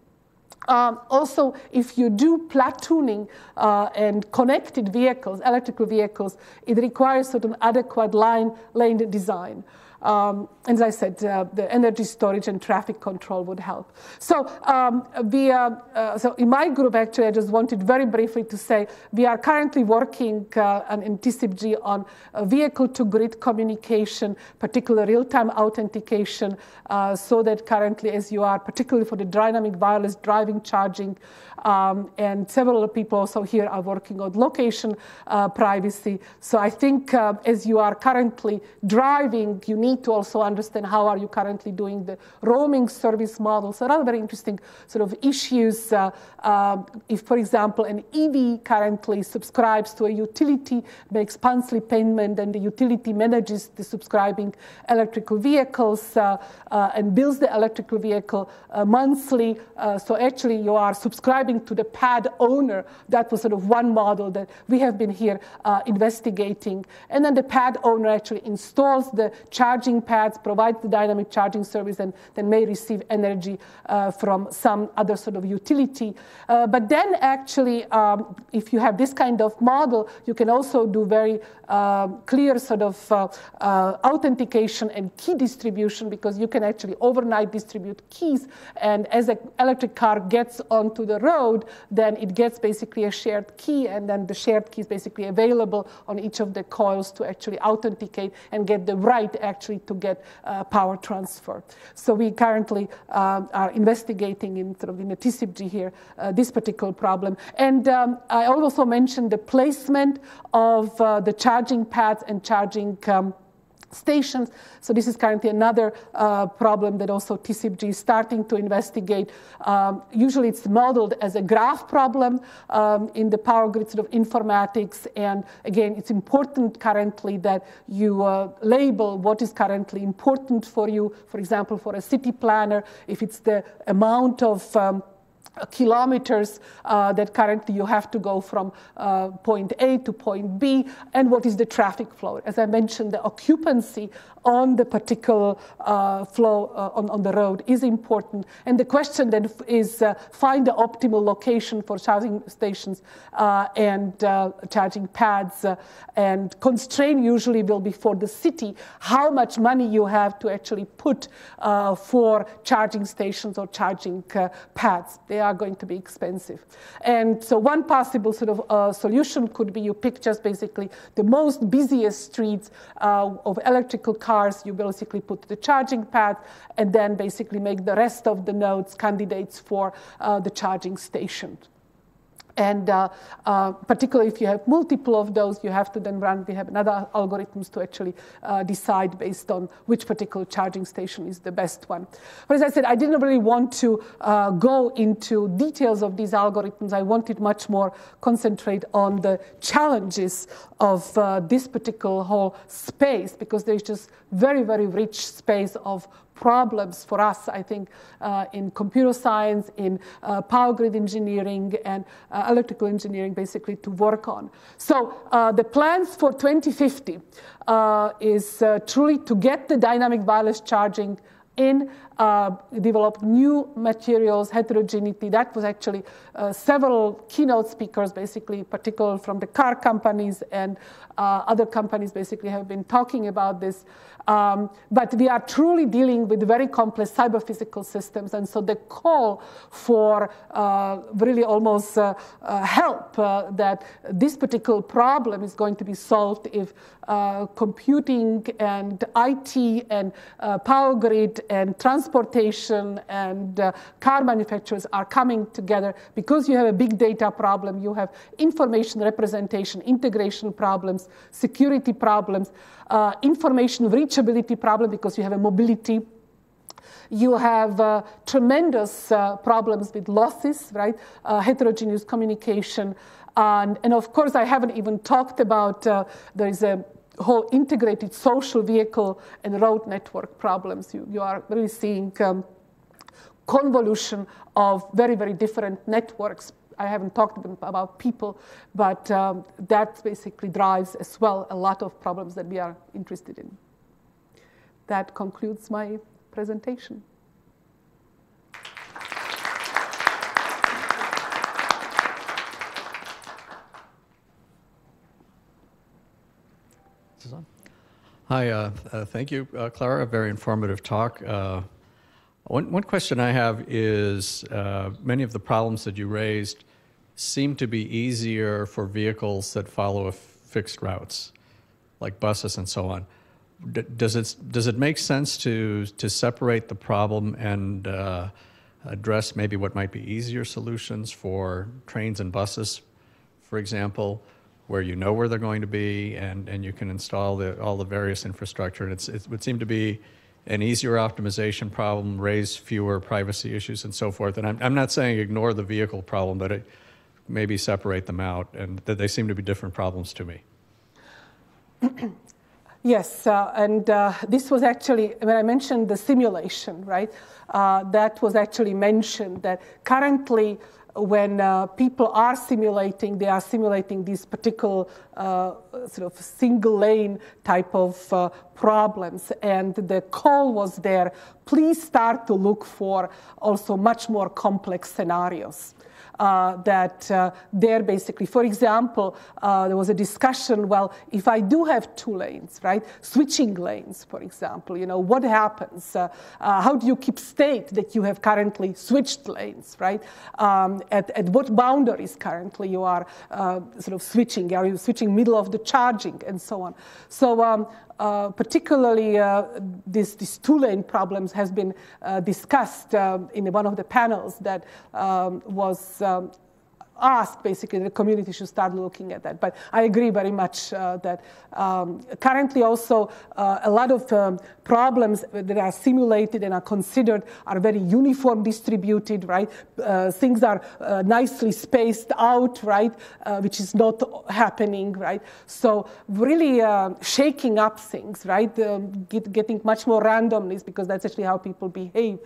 Um, also, if you do platooning uh, and connected vehicles, electrical vehicles, it requires certain adequate line lane design. Um, as I said, uh, the energy storage and traffic control would help. So, um, we, uh, uh, so in my group, actually, I just wanted very briefly to say we are currently working uh, in TCIP-G on vehicle-to-grid communication, particularly real-time authentication, uh, so that currently, as you are, particularly for the dynamic wireless driving charging, um, and several people also here are working on location uh, privacy. So I think uh, as you are currently driving, you need to also understand how are you currently doing the roaming service model. So another very interesting sort of issues. Uh, uh if, for example, an EV currently subscribes to a utility, makes monthly payment, and the utility manages the subscribing electrical vehicles uh, uh, and bills the electrical vehicle monthly. so actually, you are subscribing to the pad owner. That was sort of one model that we have been here uh, investigating. And then the pad owner actually installs the charging pads, provides the dynamic charging service, and then may receive energy uh, from some other sort of utility. Uh, but then actually, um, if you have this kind of model, you can also do very um, clear sort of uh, uh, authentication and key distribution because you can actually overnight distribute keys. And as an electric car gets onto the road, then it gets basically a shared key, and then the shared key is basically available on each of the coils to actually authenticate and get the right actually to get uh, power transfer. So we currently uh, are investigating in sort of in the TCIP-G here uh, this particular problem. And um, I also mentioned the placement of uh, the charging pads and charging um, stations. So this is currently another uh, problem that also TCIP-G is starting to investigate. Um, usually it's modeled as a graph problem um, in the power grid sort of informatics. And again, it's important currently that you uh, label what is currently important for you. For example, for a city planner, if it's the amount of um, kilometers uh, that currently you have to go from uh, point A to point B, and what is the traffic flow. As I mentioned, the occupancy on the particular uh, flow uh, on, on the road is important. And the question then is uh, find the optimal location for charging stations uh, and uh, charging pads. Uh, and constraint usually will be for the city how much money you have to actually put for charging stations or charging pads. They are going to be expensive. And so one possible sort of solution could be you pick just basically the most busiest streets of electrical cars cars, you basically put the charging pad and then basically make the rest of the nodes candidates for uh, the charging station. And uh, uh, particularly if you have multiple of those, you have to then run, we have another algorithms to actually uh, decide based on which particular charging station is the best one. But as I said, I didn't really want to uh, go into details of these algorithms. I wanted much more concentrate on the challenges of uh, this particular whole space because there's just very, very rich space of problems for us, I think, uh, in computer science, in uh, power grid engineering, and uh, electrical engineering, basically, to work on. So uh, the plans for 2050 uh, is uh, truly to get the dynamic wireless charging in develop new materials, heterogeneity. That was actually several keynote speakers, basically, particularly from the car companies and other companies, basically have been talking about this. Um, but we are truly dealing with very complex cyber physical systems. And so the call for uh, really almost uh, uh, help uh, that this particular problem is going to be solved if uh, computing and IT and uh, power grid and transportation and car manufacturers are coming together because you have a big data problem, you have information representation, integration problems, security problems uh, information reachability problem because you have a mobility you have uh, tremendous uh, problems with losses, right? Uh, heterogeneous communication. And, and, of course, I haven't even talked about uh, there is a whole integrated social vehicle and road network problems. You, you are really seeing um, convolution of very, very different networks I haven't talked about people, but um, that basically drives as well a lot of problems that we are interested in. That concludes my presentation. Hi, uh, uh, thank you, uh, Klara. A very informative talk. Uh, one, one question I have is uh, many of the problems that you raised seem to be easier for vehicles that follow fixed routes, like buses and so on. D- does it does it make sense to to separate the problem and uh, address maybe what might be easier solutions for trains and buses, for example, where you know where they're going to be and, and you can install the, all the various infrastructure. And it would seem to be an easier optimization problem, raise fewer privacy issues, and so forth. And I'm, I'm not saying ignore the vehicle problem, but it, maybe separate them out, and that they seem to be different problems to me. Yes, uh, and uh, this was actually, when I mentioned the simulation, right, uh, that was actually mentioned that currently when uh, people are simulating, they are simulating these particular uh, sort of single lane type of uh, problems. And the call was there, please start to look for also much more complex scenarios that uh, they're basically, for example, uh, there was a discussion, well, if I do have two lanes, right, switching lanes, for example, you know, what happens? Uh, uh, how do you keep state that you have currently switched lanes, right? Um, at, at what boundaries currently you are uh, sort of switching? Are you switching middle of the charging and so on? So um, uh, particularly uh, this, this two-lane problems has been uh, discussed um, in one of the panels that um, was um, asked basically the community should start looking at that. But I agree very much uh, that um, currently also uh, a lot of um, problems that are simulated and are considered are very uniform distributed, right? Uh, things are uh, nicely spaced out, right? Uh, which is not happening, right? So really uh, shaking up things, right? Um, get, getting much more randomness because that's actually how people behave.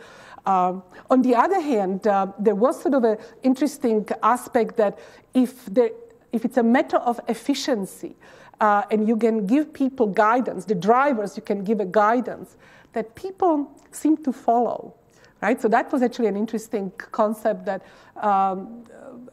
Um, on the other hand, uh, there was sort of an interesting aspect that if, there, if it's a matter of efficiency uh, and you can give people guidance, the drivers, you can give a guidance that people seem to follow. Right? So that was actually an interesting concept that um,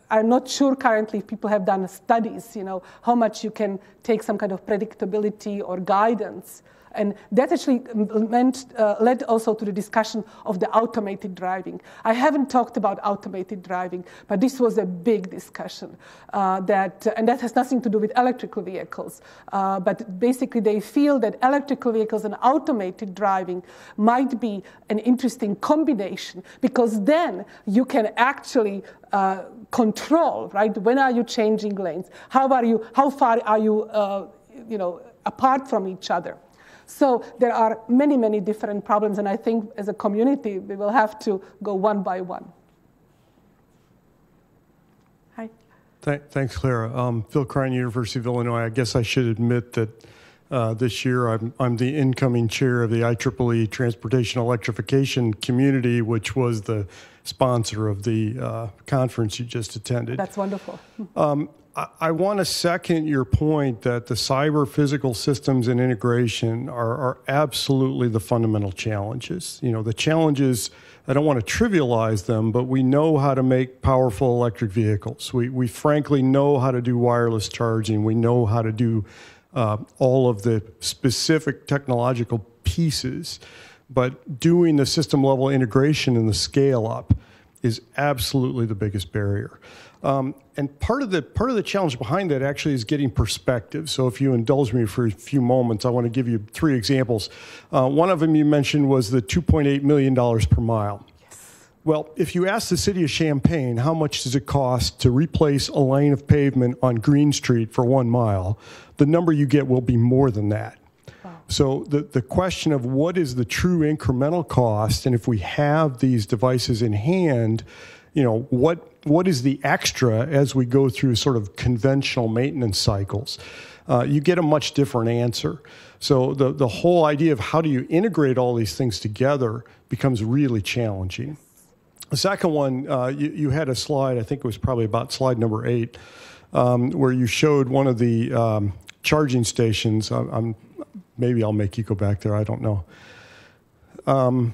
I'm not sure currently if people have done studies, you know, how much you can take some kind of predictability or guidance and that actually meant, uh, led also to the discussion of the automated driving. I haven't talked about automated driving, but this was a big discussion. Uh, that, and that has nothing to do with electrical vehicles. Uh, but basically, they feel that electrical vehicles and automated driving might be an interesting combination because then you can actually uh, control, right? When are you changing lanes? How, are you, how far are you, uh, you know, apart from each other? So there are many, many different problems, and I think as a community, we will have to go one by one. Hi. Th- thanks, Klara. Um, Phil Krein, University of Illinois. I guess I should admit that uh, this year I'm, I'm the incoming chair of the IEEE Transportation Electrification Community, which was the sponsor of the uh, conference you just attended. That's wonderful. Um, I, want to second your point that the cyber physical systems and integration are, are absolutely the fundamental challenges. You know, the challenges, I don't want to trivialize them, but we know how to make powerful electric vehicles. We, we frankly know how to do wireless charging. We know how to do uh, all of the specific technological pieces. But doing the system level integration and the scale up is absolutely the biggest barrier. Um, and part of the part of the challenge behind that actually is getting perspective. So, if you indulge me for a few moments, I want to give you three examples. Uh, one of them you mentioned was the 2.8 million dollars per mile. Yes. Well, if you ask the city of Champaign how much does it cost to replace a lane of pavement on Green Street for one mile, the number you get will be more than that. So the, the question of what is the true incremental cost, and if we have these devices in hand, you know, what what is the extra as we go through sort of conventional maintenance cycles? Uh, you get a much different answer. So the, the whole idea of how do you integrate all these things together becomes really challenging. The second one, uh, you, you, had a slide, I think it was probably about slide number eight, um, where you showed one of the um, charging stations. I'm, I'm, maybe I'll make you go back there, I don't know. Um,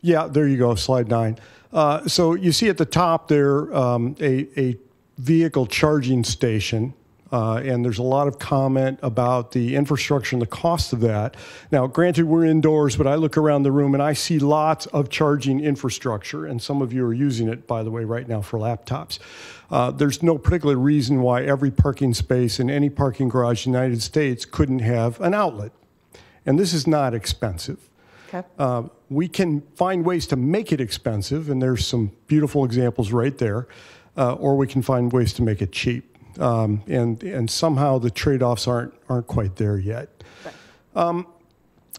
yeah, there you go, slide nine. Uh, so you see at the top there um, a, a, vehicle charging station. Uh, and there's a lot of comment about the infrastructure and the cost of that. Now, granted, we're indoors, but I look around the room and I see lots of charging infrastructure, and some of you are using it, by the way, right now for laptops. Uh, there's no particular reason why every parking space in any parking garage in the United States couldn't have an outlet. And this is not expensive. Okay. Uh, we can find ways to make it expensive, and there's some beautiful examples right there, uh, or we can find ways to make it cheap. Um, and and somehow the trade-offs aren't aren't quite there yet. Right. Um,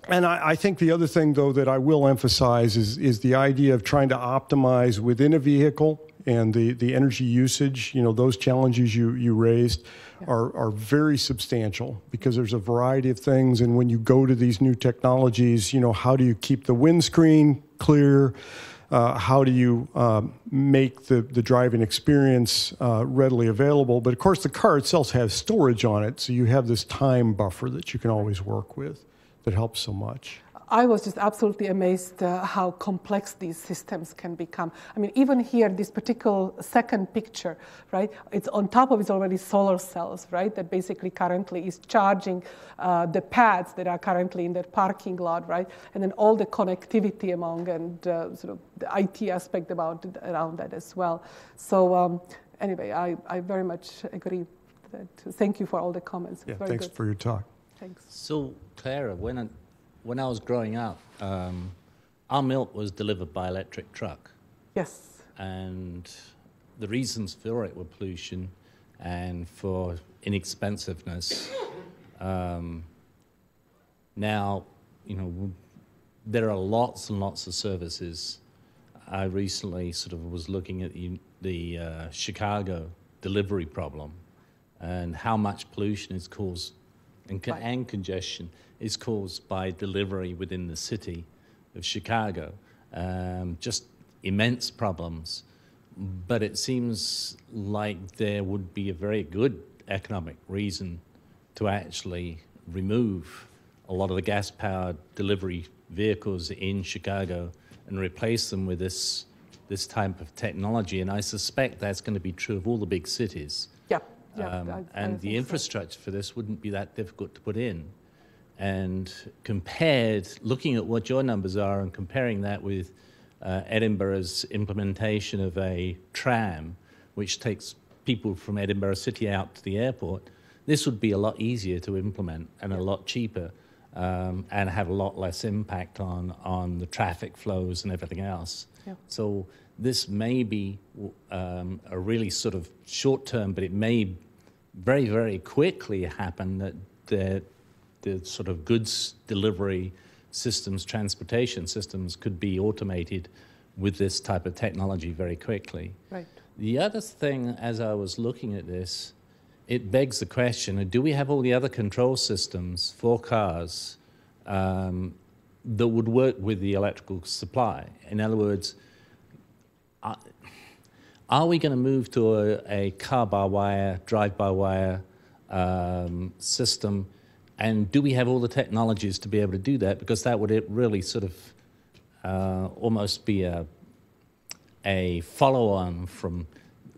and I, I, think the other thing, though, that I will emphasize is is the idea of trying to optimize within a vehicle and the, the energy usage. You know, those challenges you you raised are, are very substantial because there's a variety of things. And when you go to these new technologies, you know, how do you keep the windscreen clear? Uh, how do you uh, make the, the driving experience uh, readily available? But of course, the car itself has storage on it, so you have this time buffer that you can always work with that helps so much. I was just absolutely amazed uh, how complex these systems can become. I mean, even here, this particular second picture, right? It's on top of it's already solar cells, right? That basically currently is charging uh, the pads that are currently in that parking lot, right? And then all the connectivity among and uh, sort of the IT aspect about it, around that as well. So um, anyway, I, I very much agree. That, thank you for all the comments. Yeah, thanks good. for your talk. Thanks. So, Klara, when I, when I was growing up, um, our milk was delivered by electric truck. Yes. And the reasons for it were pollution and for inexpensiveness. Um, now, you know, there are lots and lots of services. I recently sort of was looking at the, the uh, Chicago delivery problem and how much pollution is caused and, con- and congestion is caused by delivery within the city of Chicago. Um, just immense problems. But it seems like there would be a very good economic reason to actually remove a lot of the gas powered delivery vehicles in Chicago and replace them with this, this type of technology. And I suspect that's going to be true of all the big cities. Yeah. yeah Um, I- I and the so. infrastructure for this wouldn't be that difficult to put in. And compared, looking at what your numbers are and comparing that with uh, Edinburgh's implementation of a tram, which takes people from Edinburgh City out to the airport, this would be a lot easier to implement and a lot cheaper um, and have a lot less impact on, on the traffic flows and everything else. Yeah. So this may be um, a really sort of short term, but it may very, very quickly happen that the, the sort of goods delivery systems, transportation systems could be automated with this type of technology very quickly. Right. The other thing, as I was looking at this, it begs the question do we have all the other control systems for cars um, that would work with the electrical supply? In other words, are, are we going to move to a, a car by wire, drive by wire um, system? And do we have all the technologies to be able to do that? Because that would really sort of uh, almost be a, a follow on from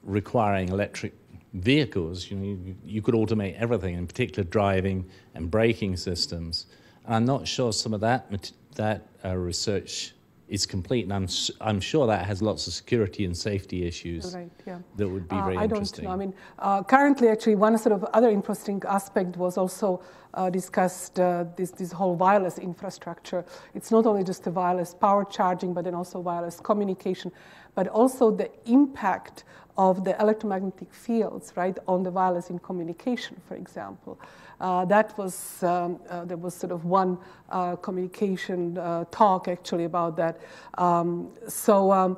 requiring electric vehicles. You, know, you, could automate everything, in particular driving and braking systems. And I'm not sure some of that, that uh, research is complete, and I'm, I'm sure that has lots of security and safety issues Right, yeah. that would be Uh, very I don't know. I mean, uh, currently, actually, one sort of other interesting aspect was also uh, discussed uh, this, this whole wireless infrastructure. It's not only just the wireless power charging, but then also wireless communication, but also the impact of the electromagnetic fields, right, on the wireless in communication, for example. Uh, that was um, uh, there was sort of one uh, communication talk actually about that. Um, so. Um,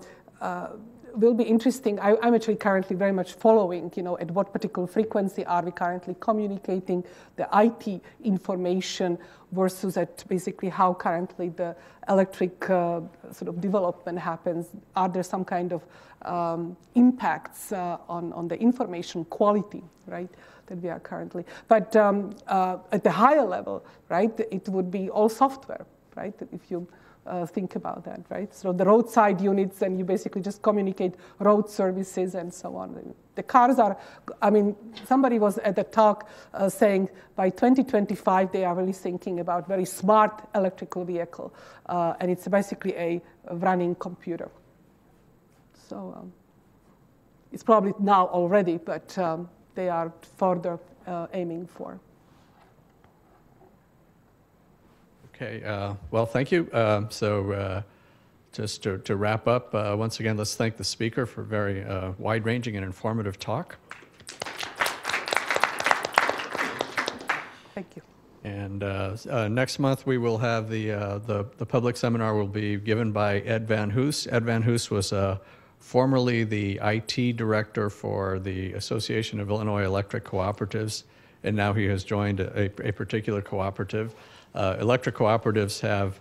will be interesting. I, I'm actually currently very much following, you know, at what particular frequency are we currently communicating the IT information versus at basically how currently the electric uh, sort of development happens. Are there some kind of um, impacts uh, on, on the information quality, right, that we are currently? But um, uh, at the higher level, right, it would be all software, right? If you uh, think about that, right? So the roadside units, and you basically just communicate road services and so on. The cars are, I mean, somebody was at the talk uh, saying by 2025 they are really thinking about very smart electrical vehicle, uh, and it's basically a running computer. So um, it's probably now already, but um, they are further uh, aiming for. Okay, uh, well, thank you. Um, so, uh, just to, to wrap up, uh, once again, let's thank the speaker for a very uh, wide ranging and informative talk. Thank you. And uh, uh, next month, we will have the, uh, the, the public seminar will be given by Ed Van Hoos. Ed Van Hoos was uh, formerly the IT director for the Association of Illinois Electric Cooperatives, and now he has joined a, a particular cooperative. Uh, electric cooperatives have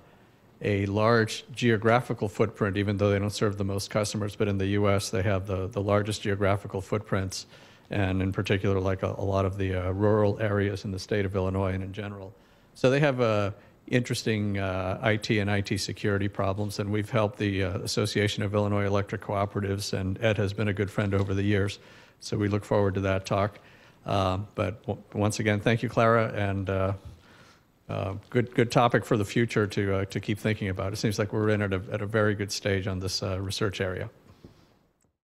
a large geographical footprint, even though they don't serve the most customers. But in the U.S., they have the, the largest geographical footprints, and in particular, like a, a lot of the uh, rural areas in the state of Illinois and in general. So they have uh, interesting uh, IT and IT security problems, and we've helped the uh, Association of Illinois Electric Cooperatives, and Ed has been a good friend over the years. So we look forward to that talk. Um, but w- once again, thank you, Klara, and uh, uh, good, good topic for the future to, uh, to keep thinking about. It seems like we're in at a, at a very good stage on this uh, research area.